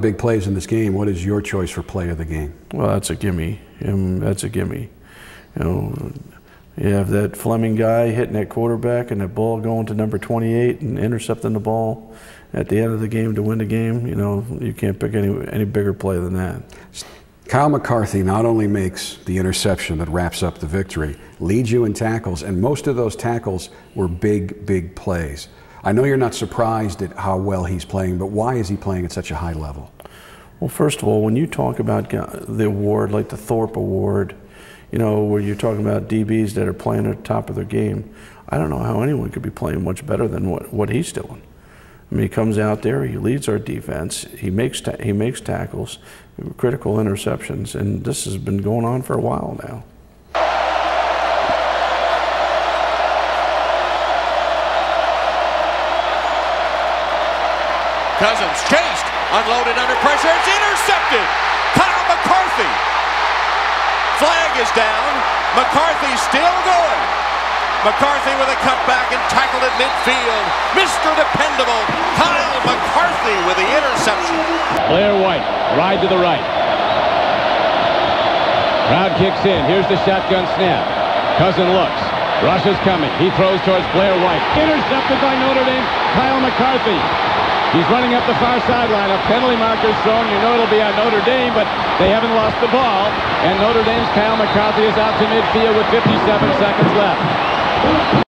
big plays in this game. What is your choice for play of the game? Well, that's a gimme. Um, that's a gimme. You know, you have that Fleming guy hitting that quarterback and that ball going to number 28 and intercepting the ball at the end of the game to win the game. You know, you can't pick any any bigger play than that. Kyle McCarthy not only makes the interception that wraps up the victory, leads you in tackles, and most of those tackles were big, big plays. I know you're not surprised at how well he's playing, but why is he playing at such a high level? Well, first of all, when you talk about the award, like the Thorpe Award, you know, where you're talking about DBs that are playing at the top of their game, I don't know how anyone could be playing much better than what, what he's doing. I mean, he comes out there, he leads our defense, he makes he makes tackles, critical interceptions, and this has been going on for a while now. Cousins chased, unloaded under pressure. It's intercepted. Kyle McCarthy. Flag is down. McCarthy still going. McCarthy with a cutback and tackled at midfield. Mr. Dependable, Kyle McCarthy with the interception. Blair White, ride to the right. Crowd kicks in. Here's the shotgun snap. Cousin looks. Rush is coming. He throws towards Blair White. Intercepted by Notre Dame. Kyle McCarthy. He's running up the far sideline. A penalty marker's thrown. You know it'll be on Notre Dame, but they haven't lost the ball. And Notre Dame's Kyle McCarthy is out to midfield with 57 seconds left.